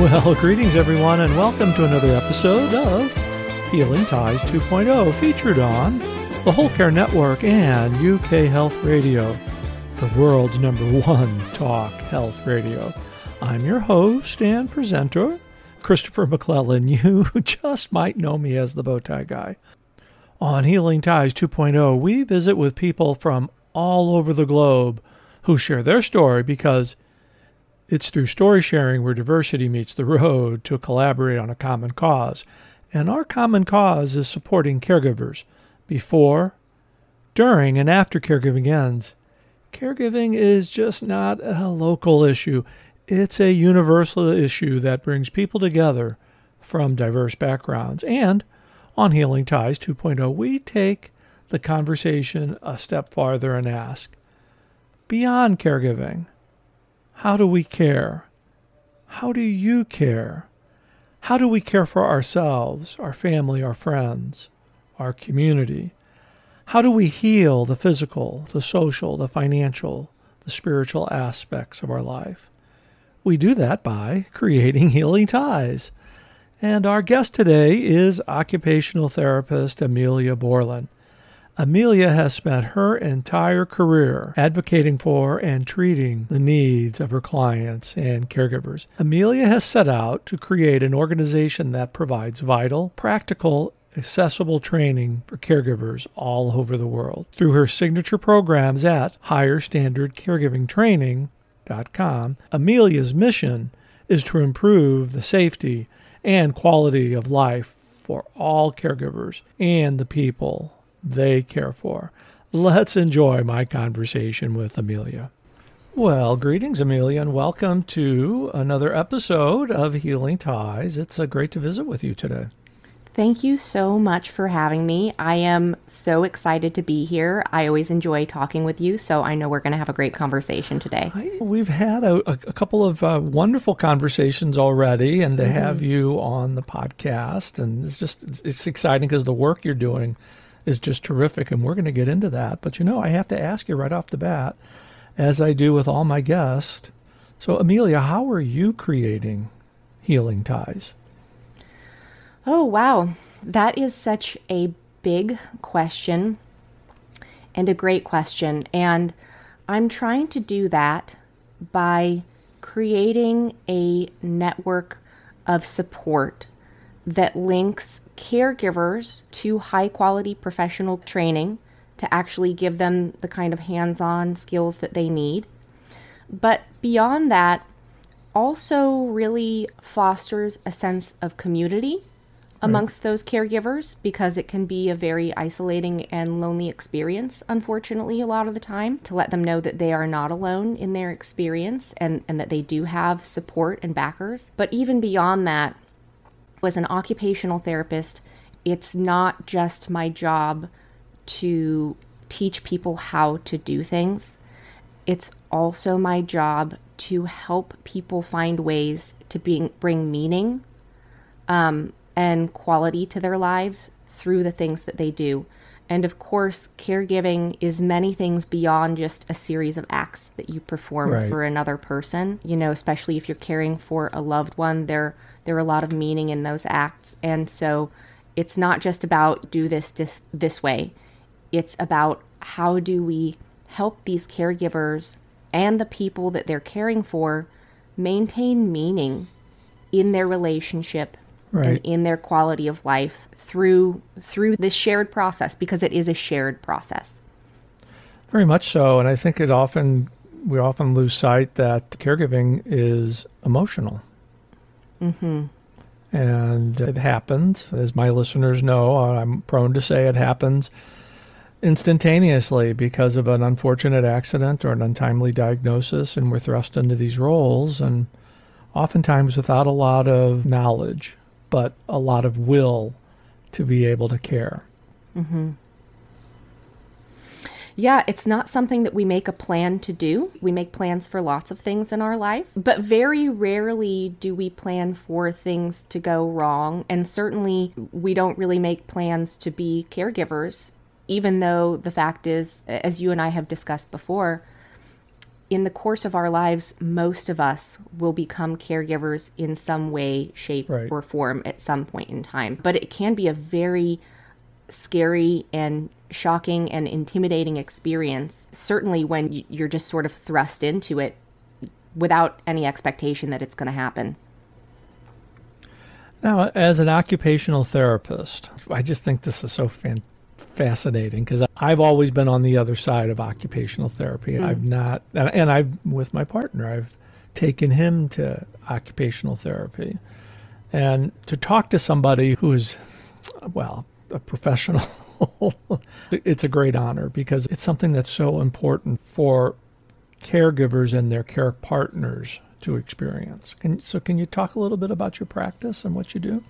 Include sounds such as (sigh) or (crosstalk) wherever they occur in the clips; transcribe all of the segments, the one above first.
Well, (laughs) greetings everyone, and welcome to another episode of Healing Ties 2.0, featured on the Whole Care Network and UK Health Radio, the world's number one (laughs) talk health radio. I'm your host and presenter, Christopher MacLellan. (laughs) You just might know me as the Bowtie Guy. On Healing Ties 2.0, we visit with people from all over the globe who share their story because it's through story sharing where diversity meets the road to collaborate on a common cause. And our common cause is supporting caregivers before, during, and after caregiving ends. Caregiving is just not a local issue, it's a universal issue that brings people together from diverse backgrounds. And on Healing Ties 2.0, we take the conversation a step farther and ask beyond caregiving, how do we care? How do you care? How do we care for ourselves, our family, our friends, our community? How do we heal the physical, the social, the financial, the spiritual aspects of our life? We do that by creating (laughs) healing ties. And our guest today is occupational therapist Amelia Bourland. Amelia has spent her entire career advocating for and treating the needs of her clients and caregivers. Amelia has set out to create an organization that provides vital, practical, accessible training for caregivers all over the world. Through her signature programs at higherstandardcaregivingtraining.com, Amelia's mission is to improve the safety and quality of life for all caregivers and the people they care for. Let's enjoy my conversation with Amelia. Well, greetings, Amelia, and welcome to another episode of Healing Ties. It's uh, great to visit with you today. Thank you so much for having me. I am so excited to be here. I always enjoy talking with you, so I know we're going to have a great conversation today. I, we've had a, a couple of uh, wonderful conversations already, and to mm-hmm. have you on the podcast, and it's just it's exciting because the work you're doing is just terrific, and we're going to get into that. But you know, I have to ask you right off the bat, as I do with all my guests. So, Amelia, how are you creating healing ties? Oh, wow. That is such a big question and a great question. And I'm trying to do that by creating a network of support that links caregivers to high quality professional training to actually give them the kind of hands on skills that they need. But beyond that, also really fosters a sense of community amongst right. those caregivers because it can be a very isolating and lonely experience, unfortunately, a lot of the time, to let them know that they are not alone in their experience and, and that they do have support and backers. But even beyond that, was an occupational therapist, it's not just my job to teach people how to do things. It's also my job to help people find ways to bring, bring meaning um, and quality to their lives through the things that they do. And of course, caregiving is many things beyond just a series of acts that you perform right. for another person. You know, especially if you're caring for a loved one, there there are a lot of meaning in those acts. And so it's not just about do this this, this way. It's about how do we help these caregivers and the people that they're caring for maintain meaning in their relationship right. and in their quality of life through through this shared process because it is a shared process. Very much so, and I think it often we often lose sight that caregiving is emotional. Mm-hmm. And it happens, as my listeners know, I'm prone to say it happens instantaneously because of an unfortunate accident or an untimely diagnosis, and we're thrust into these roles, and oftentimes without a lot of knowledge, but a lot of will to be able to care. Mm-hmm. Yeah, it's not something that we make a plan to do. We make plans for lots of things in our life, but very rarely do we plan for things to go wrong. And certainly, we don't really make plans to be caregivers, even though the fact is, as you and I have discussed before, in the course of our lives, most of us will become caregivers in some way, shape, Right. or form at some point in time. But it can be a very scary and shocking and intimidating experience, certainly when you're just sort of thrust into it without any expectation that it's going to happen. Now, as an occupational therapist, I just think this is so fan- fascinating because I've always been on the other side of occupational therapy. Mm. I've not, and, and I've with my partner, I've taken him to occupational therapy, and to talk to somebody who's, well, a professional. (laughs) it's a great honor because it's something that's so important for caregivers and their care partners to experience. Can, so, can you talk a little bit about your practice and what you do?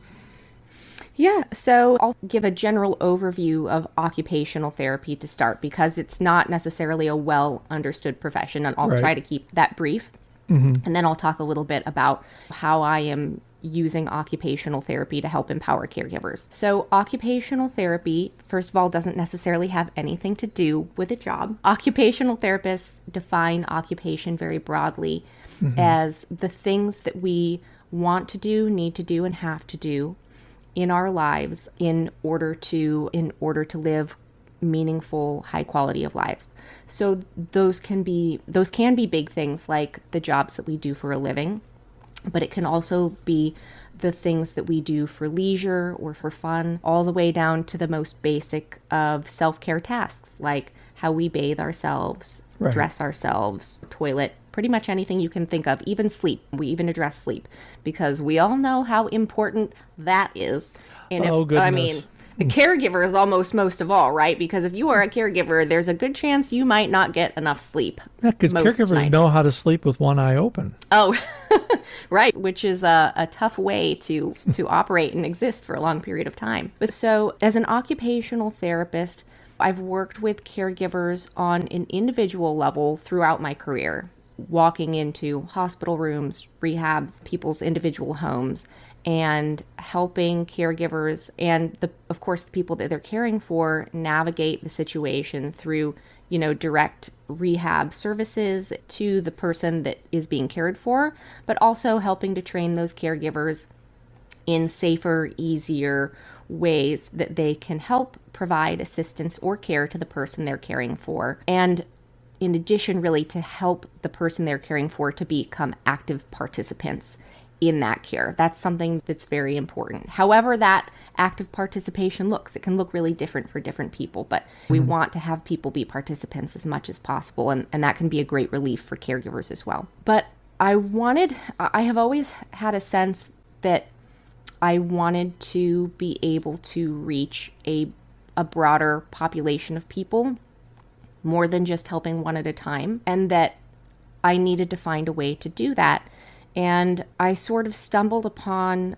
Yeah, so I'll give a general overview of occupational therapy to start because it's not necessarily a well understood profession, and I'll Right. try to keep that brief. Mm-hmm. And then I'll talk a little bit about how I am using occupational therapy to help empower caregivers. So, occupational therapy, first of all, doesn't necessarily have anything to do with a job. Occupational therapists define occupation very broadly mm-hmm. as the things that we want to do, need to do, and have to do in our lives in order to in order to live meaningful high quality of lives so those can be those can be big things like the jobs that we do for a living but it can also be the things that we do for leisure or for fun all the way down to the most basic of self-care tasks like how we bathe ourselves Right. dress ourselves toilet pretty much anything you can think of even sleep we even address sleep because we all know how important that is and Oh, if, i mean goodness. The caregiver is almost most of all right because if you are a caregiver there's a good chance you might not get enough sleep Yeah, because caregivers nights. know how to sleep with one eye open. Oh, (laughs) right, which is a, a tough way to to (laughs) operate and exist for a long period of time. But so, as an occupational therapist, I've worked with caregivers on an individual level throughout my career, walking into hospital rooms, rehabs, people's individual homes, and helping caregivers and the of course the people that they're caring for navigate the situation through you know direct rehab services to the person that is being cared for but also helping to train those caregivers in safer easier ways that they can help provide assistance or care to the person they're caring for. And in addition really to help the person they're caring for to become active participants in that care. That's something that's very important. However, that active participation looks, it can look really different for different people, but we mm-hmm. want to have people be participants as much as possible, and, and that can be a great relief for caregivers as well. But I wanted, I have always had a sense that I wanted to be able to reach a, a broader population of people more than just helping one at a time, and that I needed to find a way to do that. And I sort of stumbled upon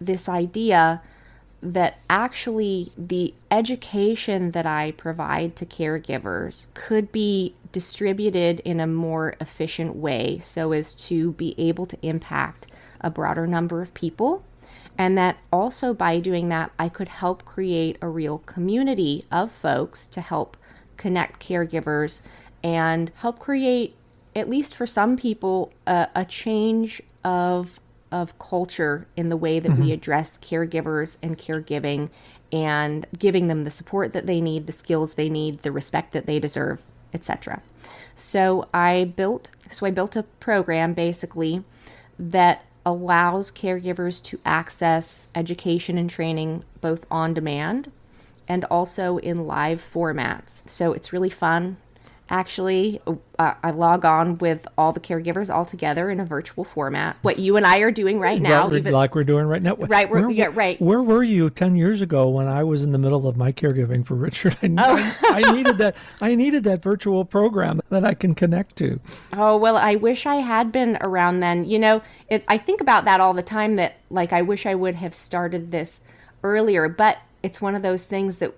this idea that actually the education that I provide to caregivers could be distributed in a more efficient way so as to be able to impact a broader number of people. And that also by doing that, I could help create a real community of folks to help connect caregivers and help create, at least for some people, a, a change of of culture in the way that we mm-hmm. address caregivers and caregiving and giving them the support that they need, the skills they need, the respect that they deserve, etc. So I built so I built a program basically that allows caregivers to access education and training both on demand and also in live formats. So it's really fun. Actually, uh, I log on with all the caregivers all together in a virtual format. What you and I are doing right now, Right, even like we're doing right now. Right, we're- Where, yeah, right. Where were you ten years ago when I was in the middle of my caregiving for (laughs) Richard? I, Oh. I, I needed that. I needed that virtual program that I can connect to. Oh, well, I wish I had been around then. You know, it, I think about that all the time that, like, I wish I would have started this earlier, but it's one of those things that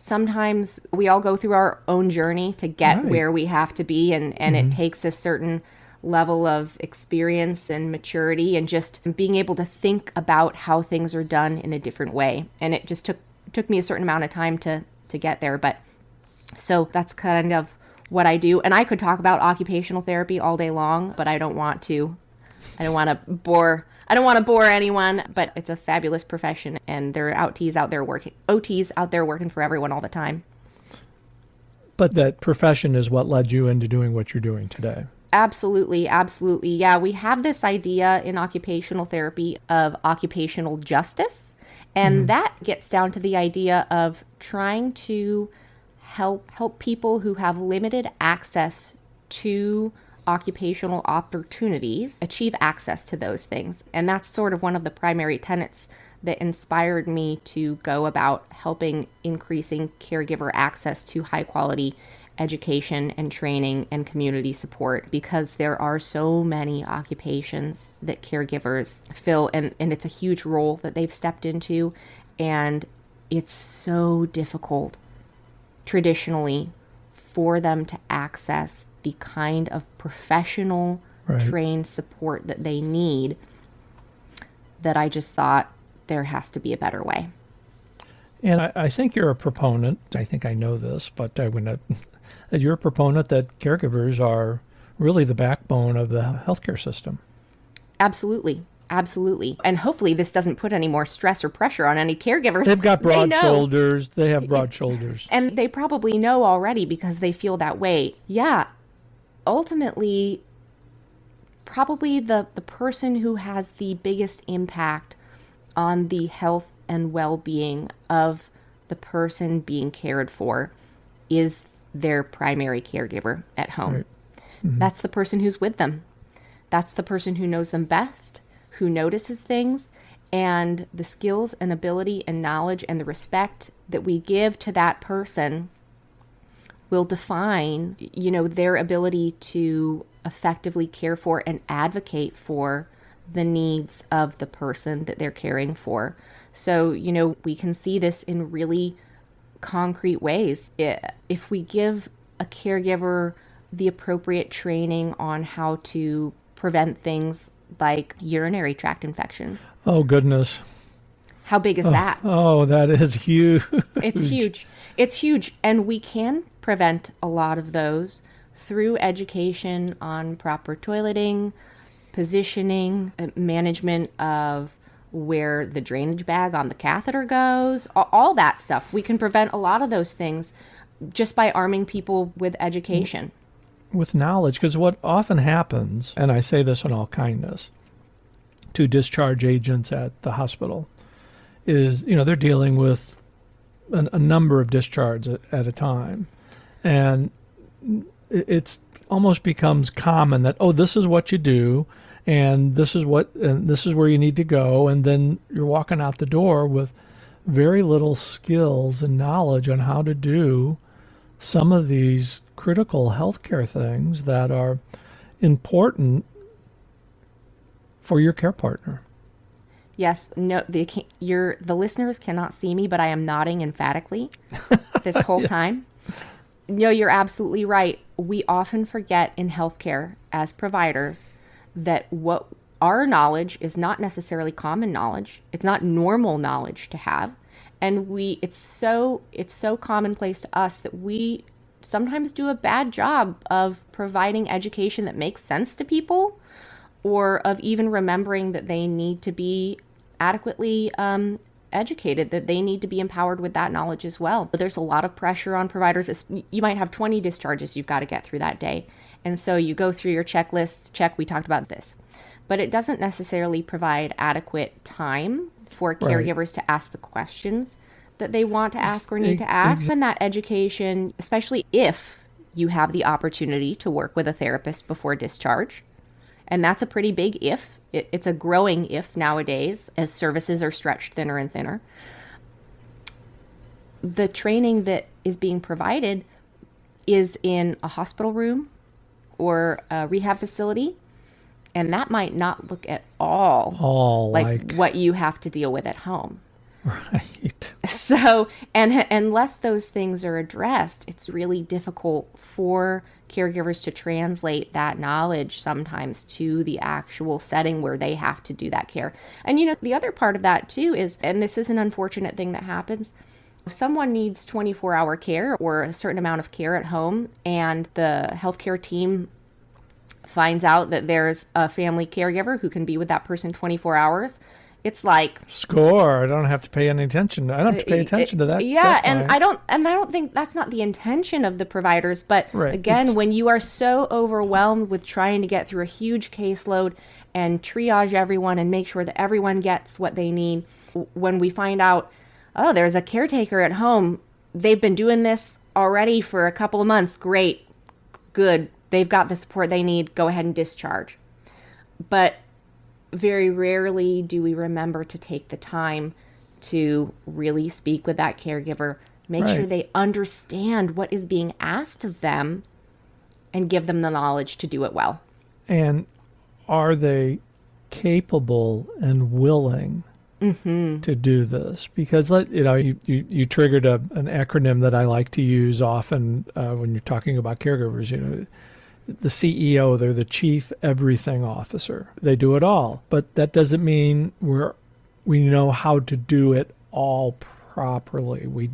sometimes we all go through our own journey to get Right. where we have to be, and, and it mm-hmm. takes a certain level of experience and maturity and just being able to think about how things are done in a different way. And it just took took me a certain amount of time to to get there, but so that's kind of what I do. And I could talk about occupational therapy all day long, but I don't want to. I don't want to bore I don't want to bore anyone, but it's a fabulous profession and there are OTs out there working OTs out there working for everyone all the time. But that profession is what led you into doing what you're doing today. Absolutely, absolutely. Yeah, we have this idea in occupational therapy of occupational justice, and mm-hmm. that gets down to the idea of trying to help help people who have limited access to occupational opportunities achieve access to those things. And that's sort of one of the primary tenets that inspired me to go about helping increasing caregiver access to high quality education and training and community support because there are so many occupations that caregivers fill and, and it's a huge role that they've stepped into and it's so difficult traditionally for them to access the kind of professional right. trained support that they need that I just thought there has to be a better way. And I, I think you're a proponent. I think I know this, but I would not. (laughs) That you're a proponent that caregivers are really the backbone of the healthcare system. Absolutely. Absolutely. And hopefully this doesn't put any more stress or pressure on any caregivers. They've got broad they shoulders. They have broad (laughs) shoulders. And they probably know already because they feel that way. Yeah. Ultimately, probably the, the person who has the biggest impact on the health and well being of the person being cared for is their primary caregiver at home. Right. Mm-hmm. That's the person who's with them. That's the person who knows them best, who notices things, and the skills and ability and knowledge and the respect that we give to that person will define, you know, their ability to effectively care for and advocate for the needs of the person that they're caring for. So, you know, we can see this in really concrete ways. If we give a caregiver the appropriate training on how to prevent things like urinary tract infections. Oh, goodness. How big is oh, that? Oh, that is (laughs) huge. It's huge. It's huge. And we can prevent a lot of those through education on proper toileting, positioning, uh, management of where the drainage bag on the catheter goes, all, that stuff. We can prevent a lot of those things just by arming people with education. With knowledge, because what often happens, and I say this in all kindness, to discharge agents at the hospital, is you know they're dealing with a, a number of discharges at, at a time, and it's almost becomes common that oh this is what you do and this is what and this is where you need to go and then you're walking out the door with very little skills and knowledge on how to do some of these critical healthcare things that are important for your care partner. Yes, no, the your the listeners cannot see me, but I am nodding emphatically (laughs) this whole yeah. time. No, you're absolutely right. We often forget in healthcare as providers that what our knowledge is not necessarily common knowledge. It's not normal knowledge to have. And we it's so it's so commonplace to us that we sometimes do a bad job of providing education that makes sense to people or of even remembering that they need to be adequately um, educated that they need to be empowered with that knowledge as well. But there's a lot of pressure on providers. You might have 20 discharges you've got to get through that day. And so you go through your checklist, check, we talked about this. But it doesn't necessarily provide adequate time for caregivers right. to ask the questions that they want to ask or need to ask. And that education, especially if you have the opportunity to work with a therapist before discharge. And that's a pretty big if. It, it's a growing if nowadays as services are stretched thinner and thinner. The training that is being provided is in a hospital room or a rehab facility and that might not look at all, all like, like, what you have to deal with at home. Right. (laughs) So, and unless those things are addressed, it's really difficult for caregivers to translate that knowledge sometimes to the actual setting where they have to do that care. And you know, the other part of that too is, and this is an unfortunate thing that happens, If someone needs 24 hour care or a certain amount of care at home, and the healthcare team finds out that there's a family caregiver who can be with that person 24 hours, it's like score. I don't have to pay any attention. I don't have to pay uh, attention to that. Yeah, that and. I don't and I don't think that's not the intention of the providers, but Right, again, it's- when you are so overwhelmed with trying to get through a huge caseload and triage everyone and make sure that everyone gets what they need, when we find out, oh, there's a caretaker at home, they've been doing this already for a couple of months. Great. Good. They've got the support they need. Go ahead and discharge. But very rarely do we remember to take the time to really speak with that caregiver, make sure they understand what is being asked of them, and give them the knowledge to do it well. and are they capable and willing Mm-hmm. to do this? Because let you know you, you, you triggered a, an acronym that I like to use often uh, when you're talking about caregivers. You know, the CEO, they're the chief everything officer. They do it all, but that doesn't mean we're we know how to do it all properly. We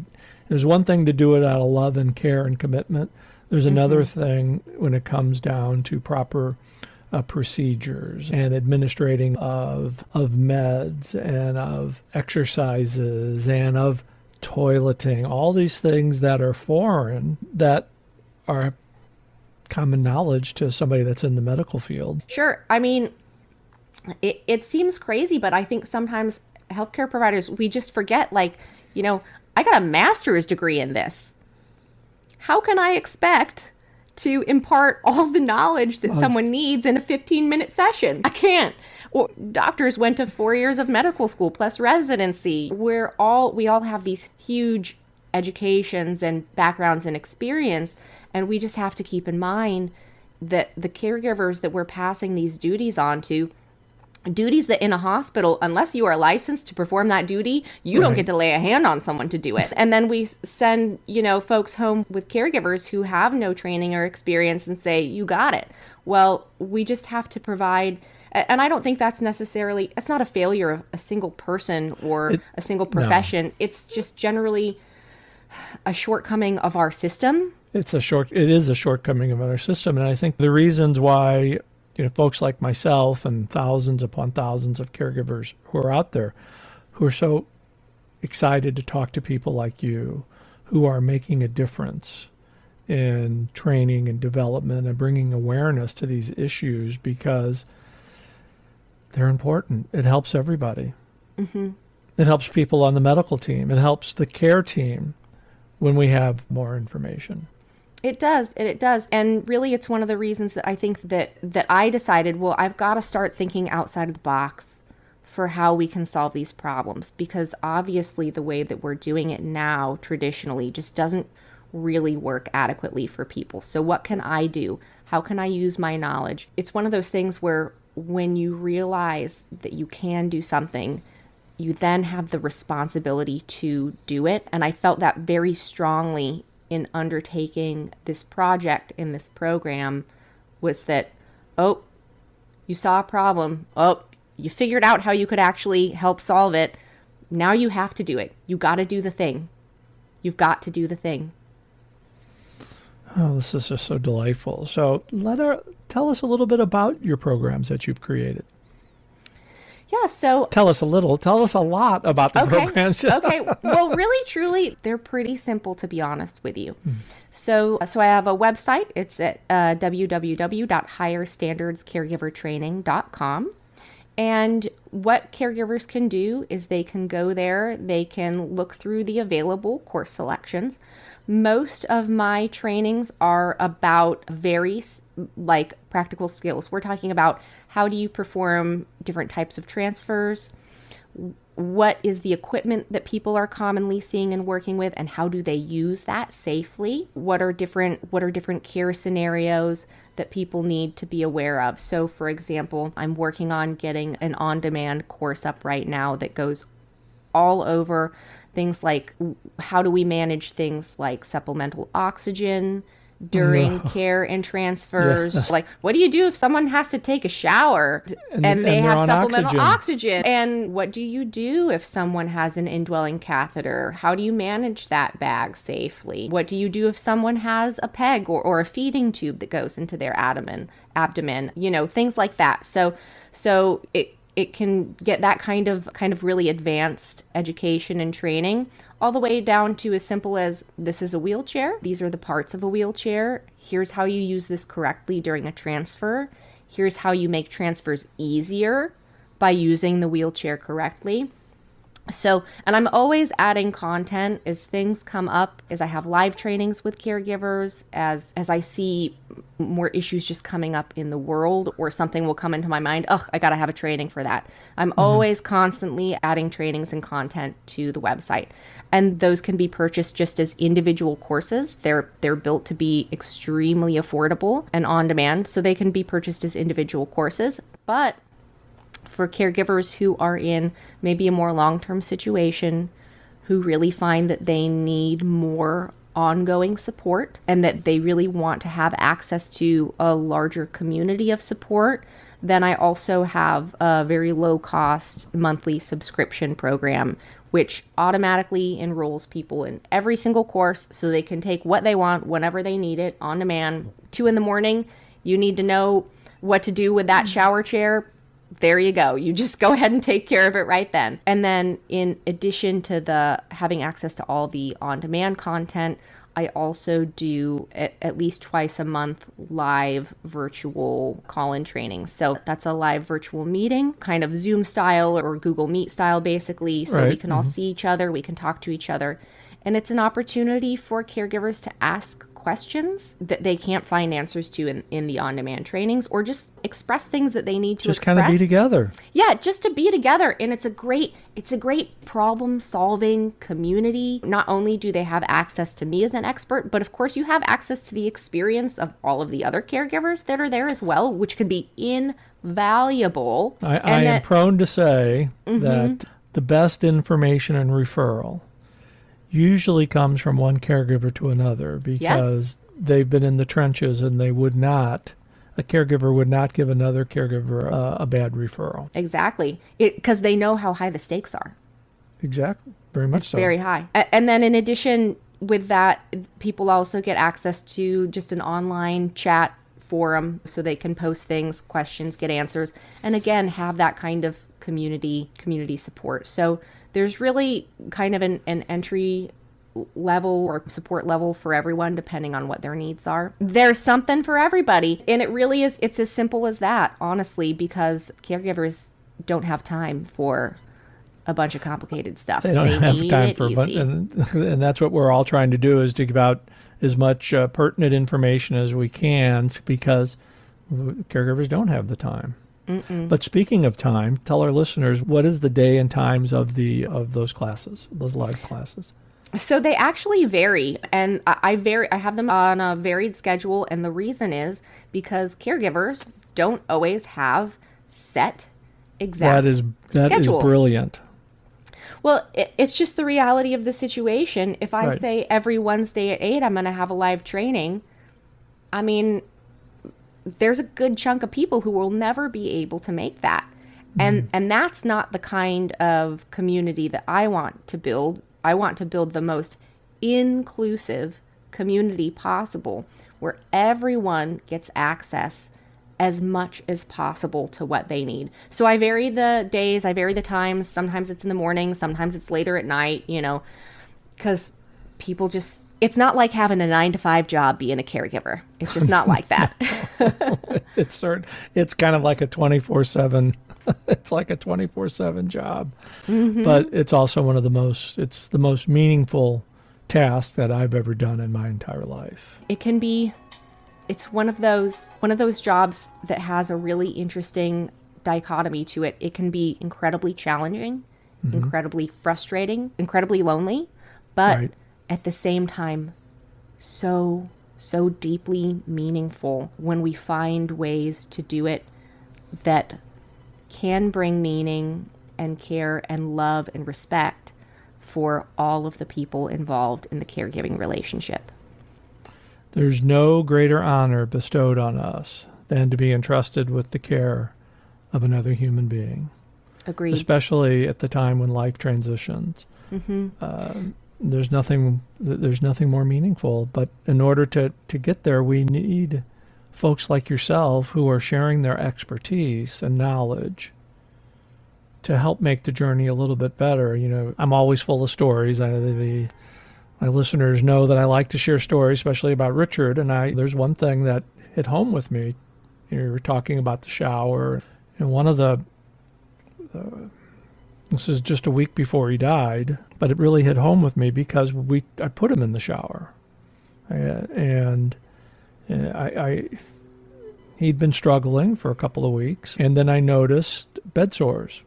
there's one thing to do it out of love and care and commitment. There's another thing when it comes down to proper uh, procedures and administrating of of meds and of exercises and of toileting. All these things that are foreign that are common knowledge to somebody that's in the medical field. Sure. I mean, it, it seems crazy, but I think sometimes healthcare providers, we just forget, like, you know, I got a master's degree in this. How can I expect to impart all the knowledge that someone needs in a 15 minute session? I can't. Or doctors went to four years of medical school plus residency. We're all, we all have these huge educations and backgrounds and experience. And we just have to keep in mind that the caregivers that we're passing these duties on to duties that in a hospital unless you are licensed to perform that duty you don't get to lay a hand on someone to do it. And then we send you know folks home with caregivers who have no training or experience and say you got it. Well we just have to provide and i don't think that's necessarily it's not a failure of a single person or It- a single no. profession. It's just generally a shortcoming of our system it's a short it is a shortcoming of our system. And i think the reasons why you know folks like myself and thousands upon thousands of caregivers who are out there who are so excited to talk to people like you who are making a difference in training and development and bringing awareness to these issues because they're important. It helps everybody. Hmm it helps people on the medical team. It helps the care team when we have more information It does, and it does. And really it's one of the reasons that I think that that I decided, well, I've got to start thinking outside of the box for how we can solve these problems because obviously the way that we're doing it now traditionally just doesn't really work adequately for people. So what can I do? How can I use my knowledge? It's one of those things where when you realize that you can do something, you then have the responsibility to do it. And I felt that very strongly in undertaking this project in this program was that, oh, you saw a problem. Oh, you figured out how you could actually help solve it. Now you have to do it. You got to do the thing. You've got to do the thing. Oh, this is just so delightful. So, let our tell us a little bit about your programs that you've created. Yeah, so Tell us a little. Tell us a lot about the okay. programs. (laughs) okay. Well, really, truly, they're pretty simple to be honest with you. So, so I have a website. It's at uh, www.higherstandardscaregivertraining.com. And what caregivers can do is they can go there, they can look through the available course selections. Most of my trainings are about very like practical skills. We're talking about how do you perform different types of transfers, what is the equipment that people are commonly seeing and working with and how do they use that safely? What are different what are different care scenarios that people need to be aware of? So for example i'm working on getting an on-demand course up right now that goes all over things like how do we manage things like supplemental oxygen during care and transfers. Yes. Like, what do you do if someone has to take a shower and, And- they and have supplemental oxygen? oxygen? And what do you do if someone has an indwelling catheter? How do you manage that bag safely? What do you do if someone has a peg or, or a feeding tube that goes into their abdomen? Abdomen, you know, things like that. So, so it it can get that kind of kind of really advanced education and training all the way down to as simple as this is a wheelchair. These are the parts of a wheelchair. Here's how you use this correctly during a transfer. Here's how you make transfers easier by using the wheelchair correctly so, and I'm always adding content as things come up, as I have live trainings with caregivers, as as I see more issues just coming up in the world, or something will come into my mind. Oh, I gotta have a training for that. I'm mm-hmm. always constantly adding trainings and content to the website, and those can be purchased just as individual courses. They're they're built to be extremely affordable and on demand, so they can be purchased as individual courses. But for caregivers who are in maybe a more long term situation, who really find that they need more ongoing support and that they really want to have access to a larger community of support. Then I also have a very low cost monthly subscription program, which automatically enrolls people in every single course so they can take what they want whenever they need it on demand. Two in the morning, you need to know what to do with that shower chair there you go. You just go ahead and take care of it right then. And then in addition to the having access to all the on-demand content, I also do at, at least twice a month live virtual call-in trainings. So that's a live virtual meeting, kind of Zoom style or Google Meet style basically, so we Right. can all mm-hmm. see each other, we can talk to each other. And it's an opportunity for caregivers to ask questions that they can't find answers to in, in the on-demand trainings or just express things that they need to Just kind of be together. Yeah, just to be together and it's a great it's a great problem solving community. Not only do they have access to me as an expert, but of course you have access to the experience of all of the other caregivers that are there as well, which could be invaluable. I, I am that- Mm-hmm. prone to say that the best information and referral usually comes from one caregiver to another because they've been in the trenches and they would not, a caregiver would not give another caregiver a, a bad referral. exactly. Because they know how high the stakes are. Exactly. Very much so. very high. And then in addition with that, people also get access to just an online chat forum so they can post things, questions, get answers, and again have that kind of community community support. So there's really kind of an, an entry level or support level for everyone depending on what their needs are. There's something for everybody. And it really is it's as simple as that, honestly, because caregivers don't have time for a bunch of complicated stuff. They don't have time for, but easy. and, and that's what we're all trying to do is to give out as much uh, pertinent information as we can because caregivers don't have the time. But speaking of time, tell our listeners what is the day and times of the of those classes, those live classes. So they actually vary, and I, I vary. I have them on a varied schedule, and the reason is because caregivers don't always have set exact. That is that is schedules. brilliant. Well, it, it's just the reality of the situation. If I Right. say every Wednesday at eight, I'm going to have a live training. I mean, there's a good chunk of people who will never be able to make that, and mm-hmm. and that's not the kind of community that I want to build. I want to build the most inclusive community possible, where everyone gets access as much as possible to what they need. So I vary the days, I vary the times. Sometimes it's in the morning, sometimes it's later at night, you know, because people just, it's not like having a nine to five job being a caregiver. It's just not like that. (laughs) It's certain, it's kind of like a 24/7 (laughs) it's like a 24/7 job. Mm-hmm. But it's also one of the most it's the most meaningful task that I've ever done in my entire life. it can be it's one of those one of those jobs that has a really interesting dichotomy to it it can be incredibly challenging incredibly frustrating incredibly lonely but Right. At the same time so so deeply meaningful when we find ways to do it that can bring meaning and care and love and respect for all of the people involved in the caregiving relationship There's no greater honor bestowed on us than to be entrusted with the care of another human being, Agreed. especially at the time when life transitions. mm-hmm. Uh, there's nothing there's nothing more meaningful. But in order to, to get there, we need folks like yourself who are sharing their expertise and knowledge to help make the journey a little bit better. You know, I'm always full of stories. I, the, the my listeners know that I like to share stories, especially about Richard. And I there's one thing that hit home with me. You, know, you were talking about the shower, and one of the uh, this is just a week before he died, but it really hit home with me because we I put him in the shower, uh, and uh, I, I he'd been struggling for a couple of weeks, and then I noticed bed sores,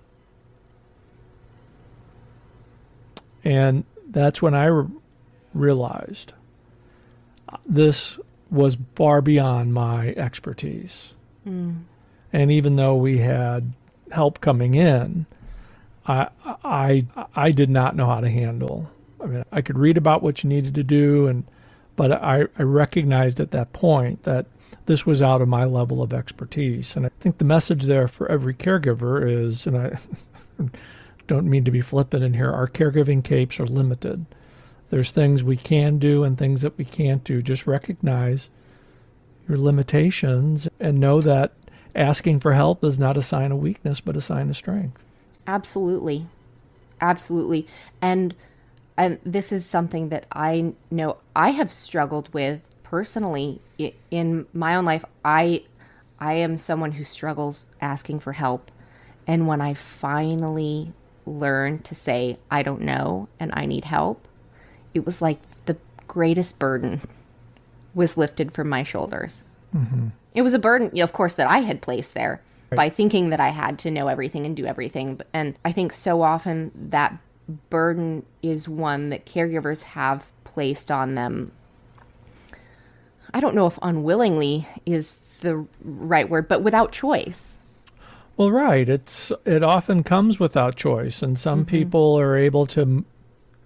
and that's when I re- realized this was far beyond my expertise. Mm. And even though we had help coming in, I, I, I did not know how to handle. I mean, I could read about what you needed to do, and but I, I recognized at that point that this was out of my level of expertise. And I think the message there for every caregiver is, and I (laughs) don't mean to be flippant in here, our caregiving capes are limited. There's things we can do and things that we can't do. Just recognize your limitations and know that asking for help is not a sign of weakness, but a sign of strength. Absolutely. Absolutely. And and this is something that I know I have struggled with personally in my own life. I I am someone who struggles asking for help. And when I finally learned to say I don't know and I need help, it was like the greatest burden was lifted from my shoulders. Mm-hmm. It was a burden, of course, that I had placed there. By thinking that I had to know everything and do everything. And I think so often that burden is one that caregivers have placed on them. I don't know if unwillingly is the right word, but without choice. Well, right. It's it often comes without choice, and some mm-hmm. people are able to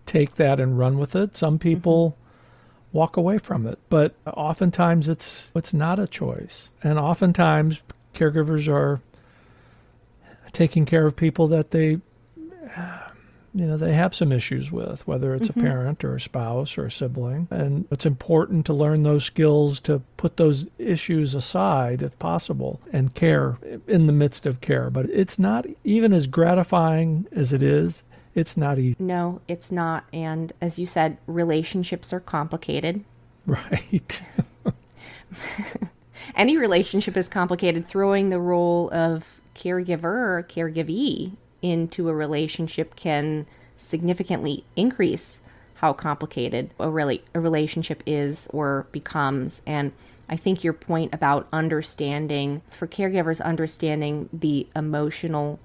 take that and run with it. Some people mm-hmm. walk away from it, but oftentimes it's it's not a choice, and oftentimes caregivers are taking care of people that they you know they have some issues with whether it's mm-hmm. a parent or a spouse or a sibling. And it's important to learn those skills to put those issues aside if possible and care in the midst of care. But it's not even as gratifying as it is it's not easy. No it's not. And as you said relationships are complicated. (laughs) Right (laughs) any relationship is complicated throwing the role of caregiver or caregivee into a relationship can significantly increase how complicated a, really, a relationship is or becomes. And I think your point about understanding, for caregivers, understanding the emotional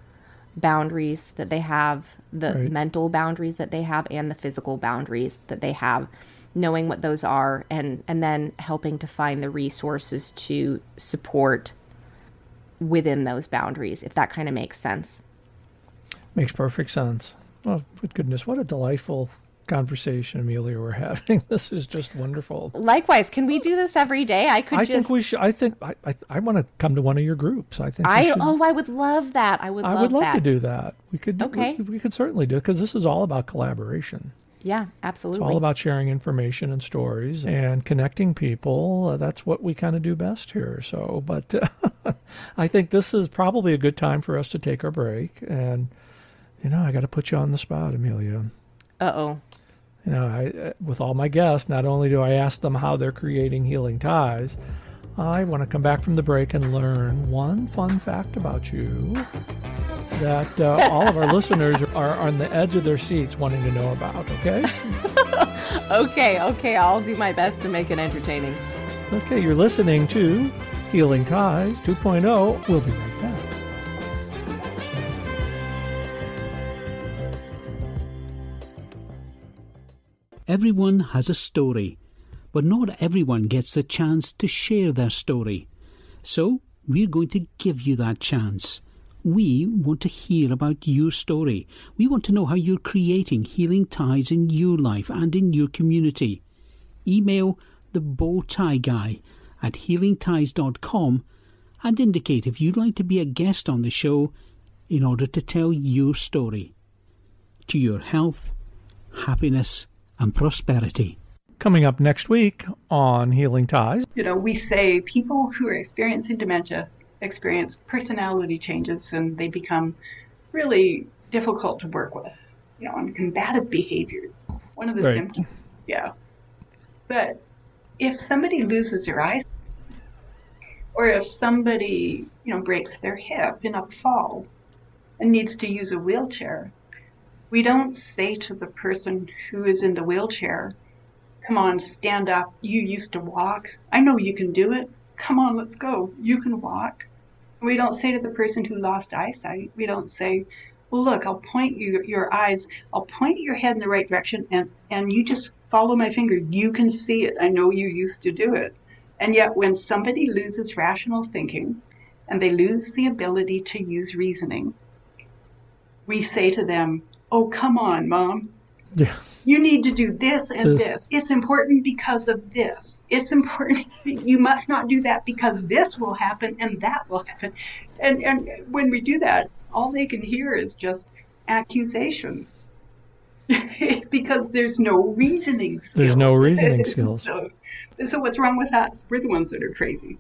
boundaries that they have, the right. mental boundaries that they have, and the physical boundaries that they have, knowing what those are, and, and then helping to find the resources to support within those boundaries, if that kind of makes sense. Makes perfect sense. Oh, good goodness. What a delightful conversation, Amelia, we're having. (laughs) This is just wonderful. Likewise, can we do this every day? I could. I just... think we should. I think I. I, I want to come to one of your groups. I think. I should, oh, I would love that. I would. I love would love that. to do that. We could. Okay. We, we could certainly do it because this is all about collaboration. Yeah, absolutely. It's all about sharing information and stories and connecting people. Uh, that's what we kind of do best here. So, but uh, (laughs) I think this is probably a good time for us to take our break and you know, I got to put you on the spot, Amelia. Uh oh. You know, I, with all my guests, not only do I ask them how they're creating healing ties, I want to come back from the break and learn one fun fact about you that uh, all of our listeners are on the edge of their seats wanting to know about, okay? (laughs) okay, okay. I'll do my best to make it entertaining. Okay, you're listening to Healing Ties 2.0. We'll be right back. Everyone has a story, but not everyone gets the chance to share their story. So, we're going to give you that chance. We want to hear about your story. We want to know how you're creating healing ties in your life and in your community. Email the bow tie guy at healingties.com and indicate if you'd like to be a guest on the show in order to tell your story. To your health, happiness, and prosperity. Coming up next week on Healing Ties. You know, we say people who are experiencing dementia experience personality changes and they become really difficult to work with, you know, and combative behaviors. One of the Right. symptoms. Yeah. But if somebody loses their eyes, or if somebody, you know, breaks their hip in a fall and needs to use a wheelchair, we don't say to the person who is in the wheelchair, come on, stand up. You used to walk. I know you can do it. Come on, let's go. You can walk. We don't say to the person who lost eyesight, we don't say, well, look, I'll point you, your eyes, I'll point your head in the right direction and, and you just follow my finger. You can see it. I know you used to do it. And yet, when somebody loses rational thinking and they lose the ability to use reasoning, we say to them, oh, come on, mom. Yeah. You need to do this and This. this. It's important because of this. It's important. (laughs) You must not do that because this will happen and that will happen. And and when we do that, all they can hear is just accusation. (laughs) because there's no reasoning skills. There's no reasoning (laughs) skills. so, so what's wrong with us? We're the ones that are crazy.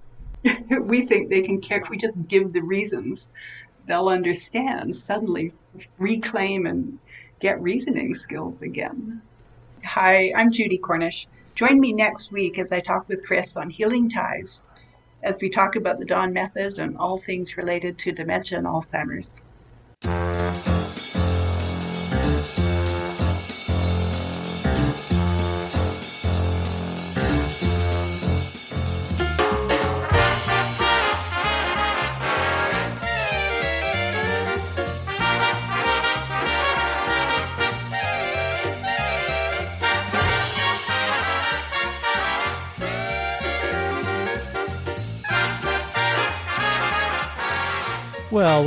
we think they can care if we just give the reasons, they'll understand, suddenly reclaim and get reasoning skills again. Hi, I'm Judy Cornish. Join me next week as I talk with Chris on healing ties, as we talk about the Dawn method and all things related to dementia and Alzheimer's.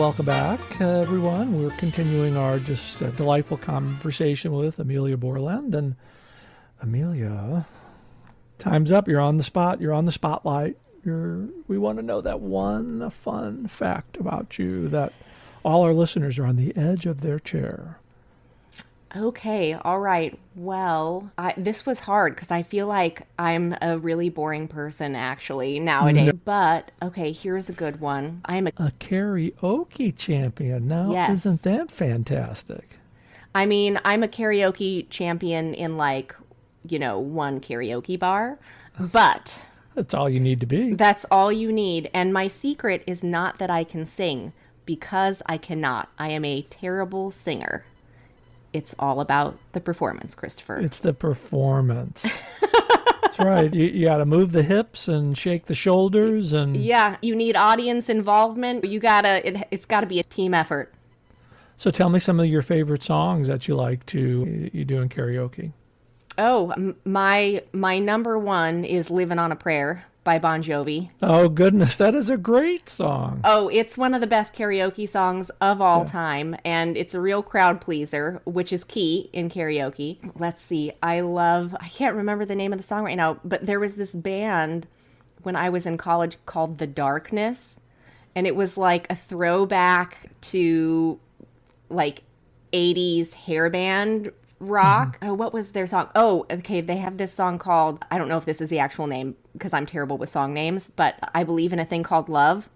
Welcome back, everyone. We're continuing our just uh, delightful conversation with Amelia Bourland. And Amelia, time's up. You're on the spot. You're on the spotlight. You're, we want to know that one fun fact about you that all our listeners are on the edge of their chair. Okay, all right. Well, I, this was hard because I feel like I'm a really boring person actually nowadays. But okay, here's a good one. I'm a. A karaoke champion. Now, Yes. isn't that fantastic? I mean, I'm a karaoke champion in like, you know, one karaoke bar, but (laughs) That's all you need to be. that's all you need. And my secret is not that I can sing because I cannot. I am a terrible singer. It's all about the performance, Christopher. It's the performance. That's right. You, you got to move the hips and shake the shoulders and Yeah, you need audience involvement. You gotta, it, it's gotta be a team effort. So tell me some of your favorite songs that you like to you do in karaoke. Oh, my my number one is "Living on a Prayer" by Bon Jovi. Oh goodness, that is a great song. Oh, it's one of the best karaoke songs of all time, and it's a real crowd pleaser, which is key in karaoke. Let's see, I love, I can't remember the name of the song right now, but there was this band when I was in college called The Darkness, and it was like a throwback to like 80s hair band rock. Mm-hmm. Oh, what was their song? Oh, okay. They have this song called, I don't know if this is the actual name because I'm terrible with song names, but I believe in a thing called love.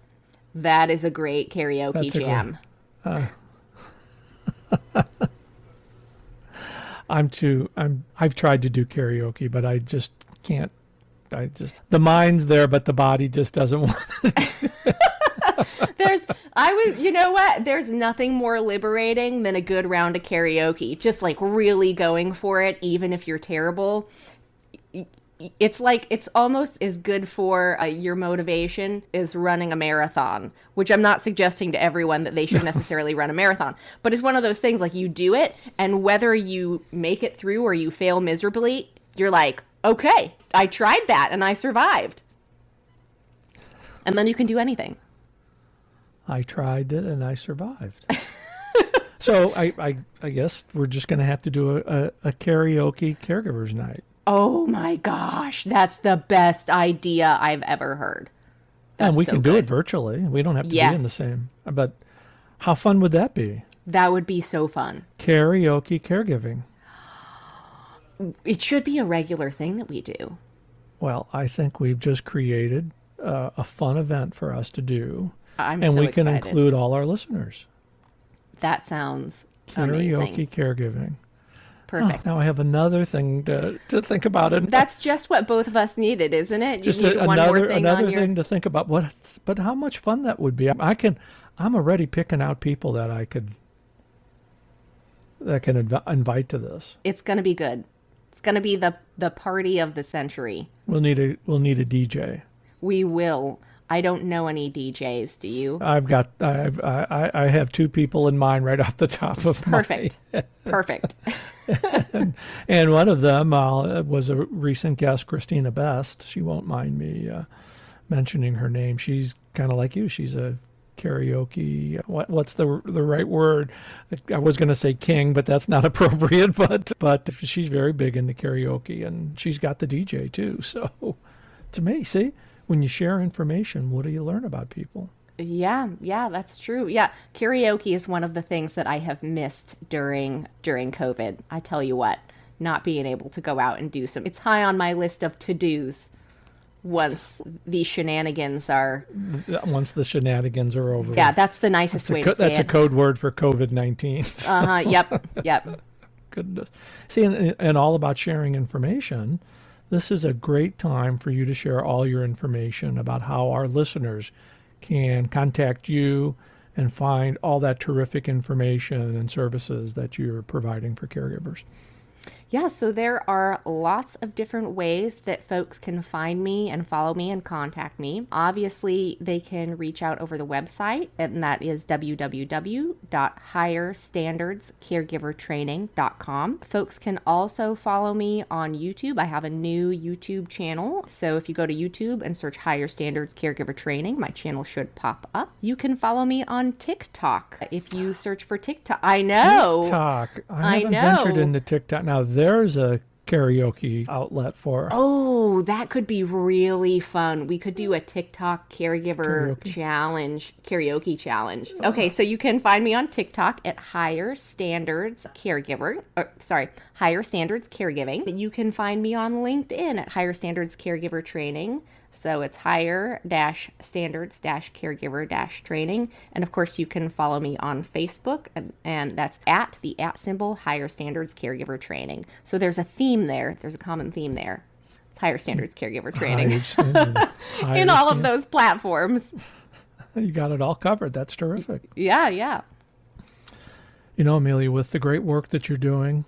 That is a great karaoke That's a great- jam. Uh, (laughs) I'm too I'm I've tried to do karaoke, but I just can't. I just the mind's there, but the body just doesn't (laughs) want it. I was, you know what? There's nothing more liberating than a good round of karaoke. Just like really going for it, even if you're terrible. It's like it's almost as good for uh, your motivation as running a marathon, which I'm not suggesting to everyone that they should (laughs) necessarily run a marathon. But it's one of those things like you do it, and whether you make it through or you fail miserably, you're like, okay, I tried that and I survived. And then you can do anything. I tried it and I survived. (laughs) so I, I I guess we're just gonna have to do a, a, a karaoke caregivers night. Oh my gosh, that's the best idea I've ever heard. and we so can do it virtually. We don't have to be in the same. But how fun would that be? That would be so fun. Karaoke caregiving. (gasps) It should be a regular thing that we do. Well, I think we've just created uh, a fun event for us to do, I'm and so we can excited. include all our listeners. That sounds Karaoke amazing. caregiving. Ah, Perfect. Now I have another thing to, to think about. And That's just what both of us needed, isn't it? just you need a- one another more thing another on your to think about. What? But how much fun that would be. I can. I'm already picking out people that I could that can inv- invite to this. It's going to be good. It's going to be the the party of the century. We'll need a we'll need a DJ. We will. I don't know any DJs, do you? I've got I've, I I have two people in mind right off the top of my Perfect. Perfect. (laughs) And one of them uh, was a recent guest, Christina Best. She won't mind me uh, mentioning her name. She's kind of like you. She's a karaoke. What, what's the the right word? I was going to say king, but that's not (laughs) appropriate. But but she's very big into karaoke, and she's got the DJ too. So to me, see, when you share information, what do you learn about people? Yeah, yeah, that's true. Yeah, karaoke is one of the things that I have missed during during COVID. I tell you what, not being able to go out and do some. It's high on my list of to-dos once the shenanigans are Once the shenanigans are over, Yeah, that's the nicest that's, way co- to say that's a code word for COVID nineteen. uh-huh, yep, (laughs) yep. goodness. See, and, and all about sharing information. This is a great time for you to share all your information about how our listeners can contact you and find all that terrific information and services that you're providing for caregivers. Yeah, so there are lots of different ways that folks can find me and follow me and contact me. Obviously, they can reach out over the website, and that is www.higherstandardscaregivertraining.com. Folks can also follow me on YouTube. I have a new YouTube channel. So if you go to YouTube and search Higher Standards Caregiver Training, my channel should pop up. You can follow me on TikTok. If you search for TikTok, I know. TikTok. I I haven't ventured into TikTok. Now, there's a karaoke outlet for Oh, that could be really fun. We could do a TikTok caregiver Karaoke. challenge, karaoke challenge. Okay, so you can find me on TikTok at Higher Standards Caregiver. Or, sorry, Higher Standards Caregiving. You can find me on LinkedIn at Higher Standards Caregiver Training. So it's higher dash standards dash caregiver dash training. And of course, you can follow me on Facebook, and, and that's at the at symbol higher standards caregiver training. So there's a theme there, there's a common theme there. It's higher standards caregiver training (laughs) Higher standard- in all of those platforms. (laughs) You got it all covered. That's terrific. Yeah, yeah. You know, Amelia, with the great work that you're doing,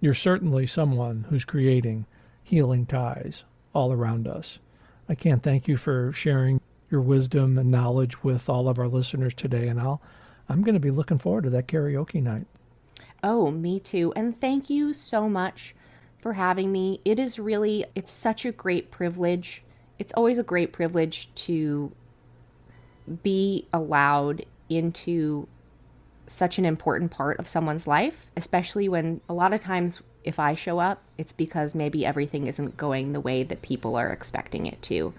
you're certainly someone who's creating healing ties all around us. I can't thank you for sharing your wisdom and knowledge with all of our listeners today, and I'll I'm going to be looking forward to that karaoke night. Oh, me too. And thank you so much for having me. It is really it's such a great privilege. It's always a great privilege to be allowed into such an important part of someone's life, especially when a lot of times if I show up, it's because maybe everything isn't going the way that people are expecting it to.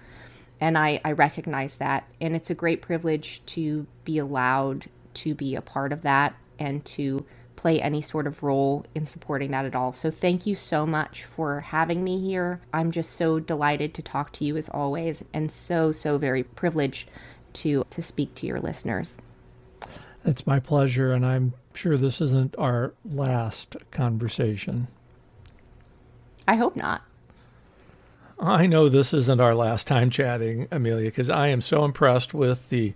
And I, I recognize that. And it's a great privilege to be allowed to be a part of that and to play any sort of role in supporting that at all. So thank you so much for having me here. I'm just so delighted to talk to you as always and so, so very privileged to to speak to your listeners. It's my pleasure, and I'm sure this isn't our last conversation. I hope not. I know this isn't our last time chatting, Amelia, because I am so impressed with the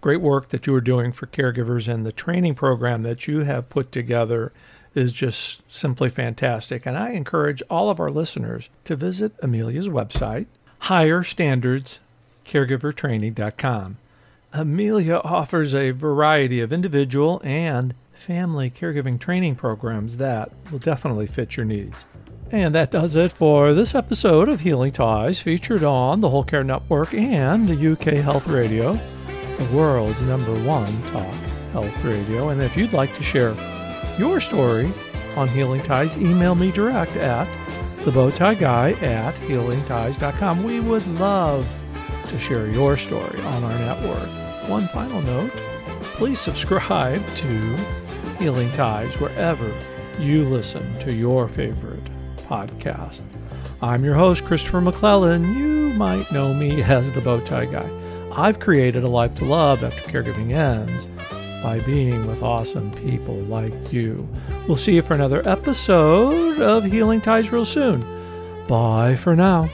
great work that you are doing for caregivers and the training program that you have put together is just simply fantastic. And I encourage all of our listeners to visit Amelia's website, higherstandardscaregivertraining.com. Amelia offers a variety of individual and family caregiving training programs that will definitely fit your needs. And that does it for this episode of Healing Ties, featured on the Whole Care Network and UK Health Radio, the world's number one talk health radio. And if you'd like to share your story on Healing Ties, email me direct at the Bowtie Guy at healingties.com. We would love to share your story on our network. One final note please subscribe to Healing Ties wherever you listen to your favorite podcast. I'm your host, Christopher MacLellan. You might know me as the Bowtie Guy. I've created a life to love after caregiving ends by being with awesome people like you. We'll see you for another episode of Healing Ties real soon. Bye for now.